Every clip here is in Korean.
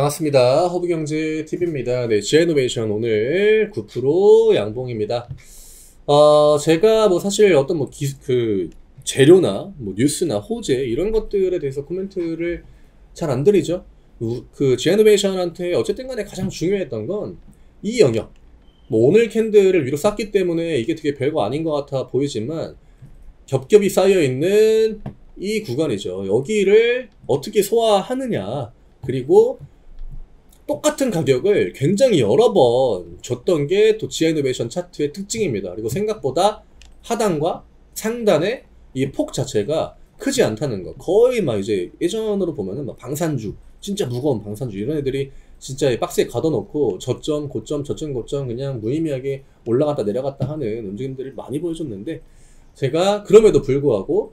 반갑습니다. 허브경제TV입니다. 네, 지아이노베이션 오늘 9% 양봉입니다. 어, 제가 뭐 사실 어떤 뭐 기, 그 재료나 뭐 뉴스나 호재 이런 것들에 대해서 코멘트를 잘 안 드리죠. 우- 그 지아이노베이션한테 어쨌든 간에 가장 중요했던 건 이 영역. 뭐 오늘 캔들을 위로 쌌기 때문에 이게 되게 별거 아닌 것 같아 보이지만 겹겹이 쌓여 있는 이 구간이죠. 여기를 어떻게 소화하느냐. 그리고 똑같은 가격을 굉장히 여러 번 줬던 게 또 지아이노베이션 차트의 특징입니다. 그리고 생각보다 하단과 상단의 이 폭 자체가 크지 않다는 거. 거의 막 이제 예전으로 보면은 막 방산주, 진짜 무거운 방산주 이런 애들이 진짜 이 박스에 가둬놓고 저점, 고점, 저점, 고점 그냥 무의미하게 올라갔다 내려갔다 하는 움직임들을 많이 보여줬는데 제가 그럼에도 불구하고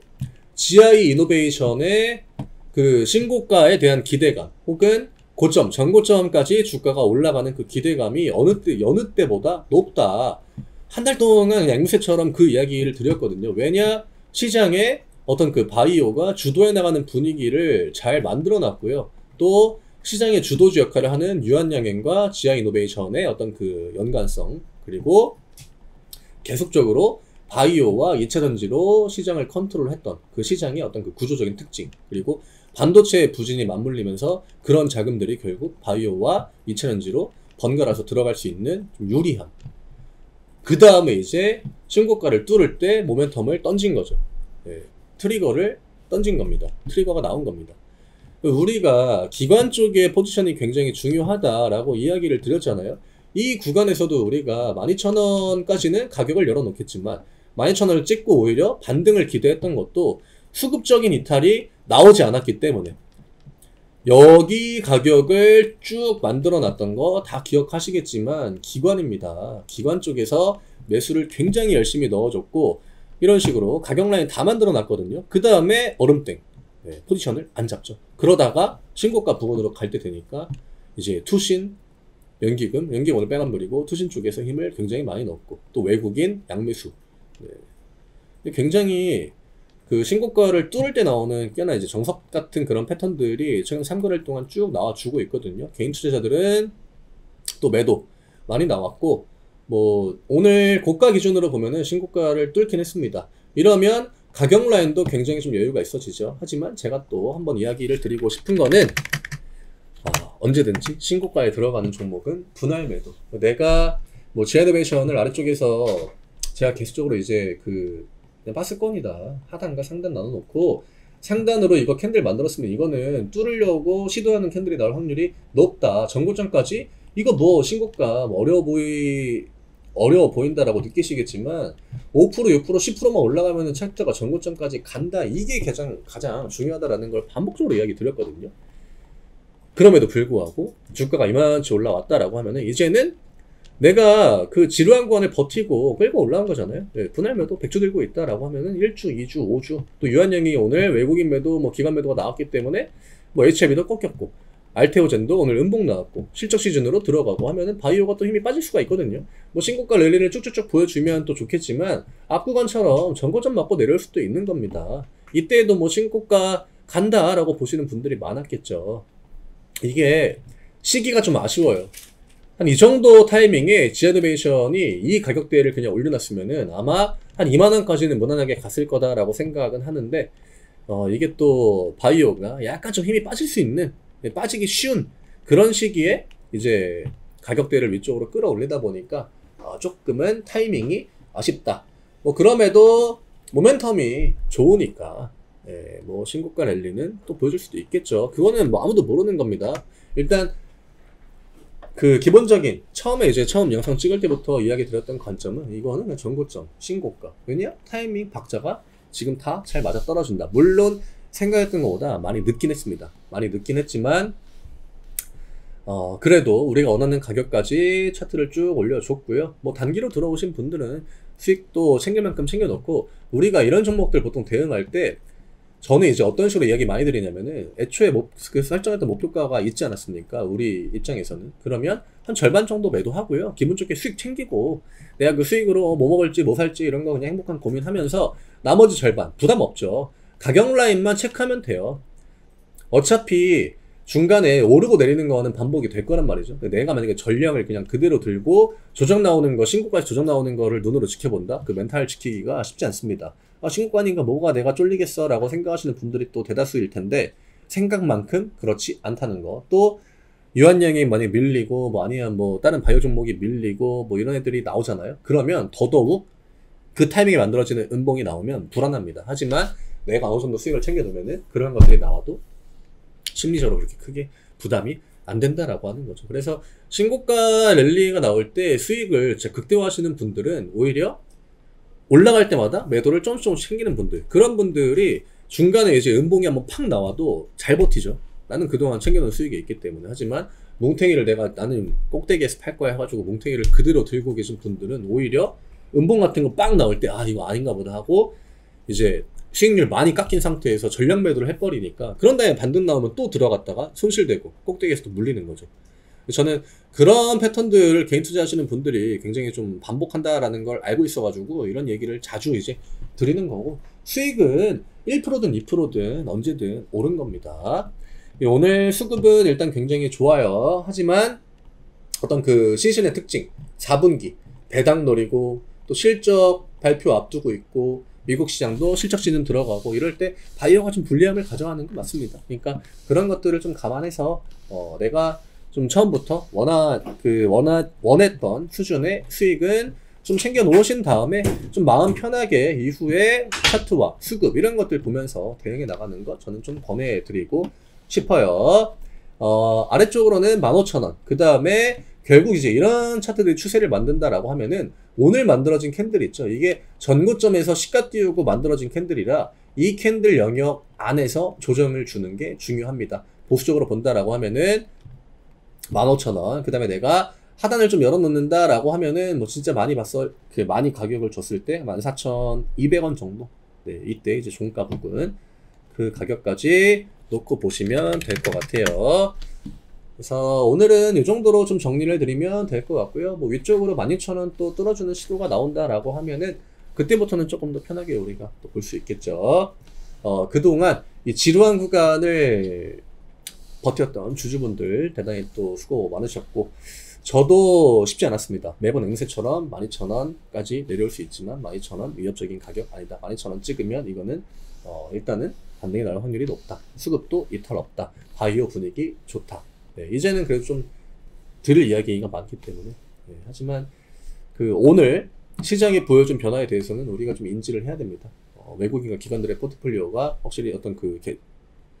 GI 이노베이션의 그 신고가에 대한 기대감 혹은 고점, 전고점까지 주가가 올라가는 그 기대감이 어느 때, 여느 때보다 높다. 한 달 동안 앵무새처럼 그 이야기를 드렸거든요. 왜냐? 시장에 어떤 그 바이오가 주도해 나가는 분위기를 잘 만들어 놨고요. 또 시장의 주도주 역할을 하는 유한양행과 지아 이노베이션의 어떤 그 연관성, 그리고 계속적으로 바이오와 2차 전지로 시장을 컨트롤했던 그 시장의 어떤 그 구조적인 특징, 그리고 반도체의 부진이 맞물리면서 그런 자금들이 결국 바이오와 2차 전지로 번갈아서 들어갈 수 있는 좀 유리함. 그 다음에 이제 신고가를 뚫을 때 모멘텀을 던진 거죠. 예, 트리거를 던진 겁니다. 트리거가 나온 겁니다. 우리가 기관 쪽의 포지션이 굉장히 중요하다라고 이야기를 드렸잖아요. 이 구간에서도 우리가 12,000원까지는 가격을 열어놓겠지만 12,000원을 찍고 오히려 반등을 기대했던 것도 수급적인 이탈이 나오지 않았기 때문에 여기 가격을 쭉 만들어 놨던 거 다 기억하시겠지만 기관입니다. 기관 쪽에서 매수를 굉장히 열심히 넣어줬고 이런 식으로 가격 라인 다 만들어 놨거든요. 그 다음에 얼음땡 네, 포지션을 안 잡죠. 그러다가 신고가 부근으로 갈 때 되니까 이제 투신 연기금, 연기금 오늘 빼간불이고 투신 쪽에서 힘을 굉장히 많이 넣었고 또 외국인 양매수 네. 굉장히 그 신고가를 뚫을 때 나오는 꽤나 이제 정석 같은 그런 패턴들이 최근 3개월 동안 쭉 나와주고 있거든요. 개인 투자자들은 또 매도 많이 나왔고 뭐 오늘 고가 기준으로 보면은 신고가를 뚫긴 했습니다. 이러면 가격 라인도 굉장히 좀 여유가 있어지죠. 하지만 제가 또 한번 이야기를 드리고 싶은 거는 아, 언제든지 신고가에 들어가는 종목은 분할 매도. 내가 뭐 지아이이노베이션을 아래쪽에서 제가 계속적으로 이제 그 그냥 박스권이다 하단과 상단 나눠놓고 상단으로 이거 캔들 만들었으면 이거는 뚫으려고 시도하는 캔들이 나올 확률이 높다. 전고점까지 이거 뭐 신고가 뭐 어려워 보이 어려워 보인다라고 느끼시겠지만 5% 6% 10%만 올라가면은 차트가 전고점까지 간다. 이게 가장 가장 중요하다라는 걸 반복적으로 이야기 드렸거든요. 그럼에도 불구하고 주가가 이만치 올라왔다라고 하면은 이제는 내가 그 지루한 구간을 버티고 끌고 올라온 거잖아요. 네, 분할 매도 100주 들고 있다라고 하면은 1주, 2주, 5주. 또 유한영이 오늘 외국인 매도, 뭐 기관 매도가 나왔기 때문에 뭐 HM이도 꺾였고 알테오젠도 오늘 음봉 나왔고 실적 시즌으로 들어가고 하면은 바이오가 또 힘이 빠질 수가 있거든요. 뭐 신고가 랠리를 쭉쭉쭉 보여주면 또 좋겠지만 앞구간처럼 전고점 맞고 내려올 수도 있는 겁니다. 이때에도 뭐 신고가 간다라고 보시는 분들이 많았겠죠. 이게 시기가 좀 아쉬워요. 한 이 정도 타이밍에 지아노베이션이 이 가격대를 그냥 올려놨으면은 아마 한 2만원까지는 무난하게 갔을 거다라고 생각은 하는데, 어, 이게 또 바이오가 약간 좀 힘이 빠질 수 있는, 빠지기 쉬운 그런 시기에 이제 가격대를 위쪽으로 끌어올리다 보니까 어, 조금은 타이밍이 아쉽다. 뭐 그럼에도 모멘텀이 좋으니까, 예, 뭐 신고가 랠리는 또 보여줄 수도 있겠죠. 그거는 뭐 아무도 모르는 겁니다. 일단 그 기본적인 처음에 이제 처음 영상 찍을 때부터 이야기 드렸던 관점은 이거는 전고점 신고가. 왜냐? 타이밍 박자가 지금 다 잘 맞아 떨어진다. 물론 생각했던 것보다 많이 늦긴 했습니다. 많이 늦긴 했지만 어 그래도 우리가 원하는 가격까지 차트를 쭉 올려줬고요. 뭐 단기로 들어오신 분들은 수익도 챙길 만큼 챙겨놓고 우리가 이런 종목들 보통 대응할 때 저는 이제 어떤 식으로 이야기 많이 드리냐면은 애초에 목, 그 설정했던 목표가가 있지 않았습니까? 우리 입장에서는. 그러면 한 절반 정도 매도하고요. 기분 좋게 수익 챙기고 내가 그 수익으로 뭐 먹을지 뭐 살지 이런 거 그냥 행복한 고민하면서 나머지 절반 부담 없죠. 가격 라인만 체크하면 돼요. 어차피 중간에 오르고 내리는 거는 반복이 될 거란 말이죠. 내가 만약에 전량을 그냥 그대로 들고 조정 나오는 거, 신고까지 조정 나오는 거를 눈으로 지켜본다? 그 멘탈 지키기가 쉽지 않습니다. 아, 신고가니까 뭐가 내가 쫄리겠어? 라고 생각하시는 분들이 또 대다수일 텐데, 생각만큼 그렇지 않다는 거. 또, 유한양이 만약에 밀리고, 뭐 아니면 뭐 다른 바이오 종목이 밀리고, 뭐 이런 애들이 나오잖아요. 그러면 더더욱 그 타이밍에 만들어지는 음봉이 나오면 불안합니다. 하지만 내가 어느 정도 수익을 챙겨두면은 그런 것들이 나와도 심리적으로 그렇게 크게 부담이 안 된다라고 하는 거죠. 그래서 신고가 랠리가 나올 때 수익을 극대화하시는 분들은 오히려 올라갈 때마다 매도를 조금씩 조금씩 챙기는 분들 그런 분들이 중간에 이제 음봉이 한번 팍 나와도 잘 버티죠. 나는 그동안 챙겨놓은 수익이 있기 때문에 하지만 뭉탱이를 내가 나는 꼭대기에서 팔 거야 해가지고 뭉탱이를 그대로 들고 계신 분들은 오히려 음봉 같은 거 빵 나올 때 아 이거 아닌가 보다 하고 이제 수익률 많이 깎인 상태에서 전량 매도를 해버리니까 그런 다음에 반등 나오면 또 들어갔다가 손실되고 꼭대기에서 또 물리는 거죠. 저는 그런 패턴들을 개인 투자하시는 분들이 굉장히 좀 반복한다라는 걸 알고 있어가지고 이런 얘기를 자주 이제 드리는 거고 수익은 1%든 2%든 언제든 오른 겁니다. 오늘 수급은 일단 굉장히 좋아요. 하지만 어떤 그 시즌의 특징, 4분기 배당 노리고 또 실적 발표 앞두고 있고 미국 시장도 실적 시즌 들어가고 이럴 때 바이오가 좀 불리함을 가져가는 건 맞습니다. 그러니까 그런 것들을 좀 감안해서 어, 내가 좀 처음부터 원하 그 원하 원했던 수준의 수익은 좀 챙겨 놓으신 다음에 좀 마음 편하게 이후에 차트와 수급 이런 것들 보면서 대응해 나가는 것 저는 좀 권해 드리고 싶어요. 어, 아래쪽으로는 15,000원. 그 다음에 결국 이제 이런 차트들이 추세를 만든다라고 하면은 오늘 만들어진 캔들 있죠. 이게 전고점에서 시가 띄우고 만들어진 캔들이라 이 캔들 영역 안에서 조정을 주는 게 중요합니다. 보수적으로 본다라고 하면은 15,000원. 그 다음에 내가 하단을 좀 열어놓는다라고 하면은 뭐 진짜 많이 봤어. 그 많이 가격을 줬을 때 14,200원 정도. 네, 이때 이제 종가 부분 그 가격까지 놓고 보시면 될 것 같아요. 그래서 오늘은 이 정도로 좀 정리를 해드리면 될 것 같고요. 뭐 위쪽으로 12,000원 또 뚫어주는 시도가 나온다라고 하면은 그때부터는 조금 더 편하게 우리가 또 볼 수 있겠죠. 어, 그동안 이 지루한 구간을 버텼던 주주분들 대단히 또 수고 많으셨고 저도 쉽지 않았습니다. 매번 앵세처럼 12,000원까지 내려올 수 있지만 12,000원 위협적인 가격 아니다. 12,000원 찍으면 이거는 어, 일단은 반등이 날 확률이 높다. 수급도 이탈 없다. 바이오 분위기 좋다. 네, 이제는 그래도 좀 들을 이야기가 많기 때문에 네, 하지만 그 오늘 시장이 보여준 변화에 대해서는 우리가 좀 인지를 해야 됩니다. 어, 외국인과 기관들의 포트폴리오가 확실히 어떤 그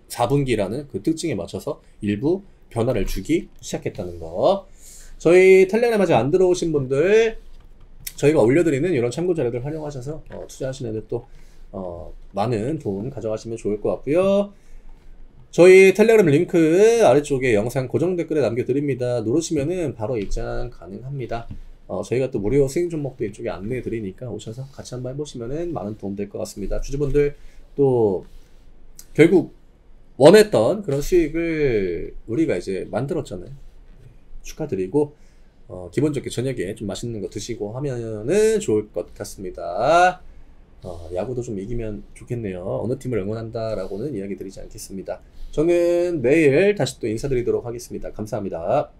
4분기라는 그 특징에 맞춰서 일부 변화를 주기 시작했다는 거. 저희 텔레그램 아직 안 들어오신 분들 저희가 올려드리는 이런 참고 자료들 활용하셔서 어, 투자하시는 애들 또 어, 많은 도움 가져가시면 좋을 것 같고요. 저희 텔레그램 링크 아래쪽에 영상 고정 댓글에 남겨드립니다. 누르시면은 바로 입장 가능합니다. 어, 저희가 또 무료 수익 종목도 이쪽에 안내해 드리니까 오셔서 같이 한번 해보시면은 많은 도움 될 것 같습니다. 주주분들 또 결국 원했던 그런 수익을 우리가 이제 만들었잖아요. 축하드리고 어, 기본적인 저녁에 좀 맛있는 거 드시고 하면은 좋을 것 같습니다. 어, 야구도 좀 이기면 좋겠네요. 어느 팀을 응원한다라고는 이야기 드리지 않겠습니다. 저는 내일 다시 또 인사드리도록 하겠습니다. 감사합니다.